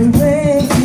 away.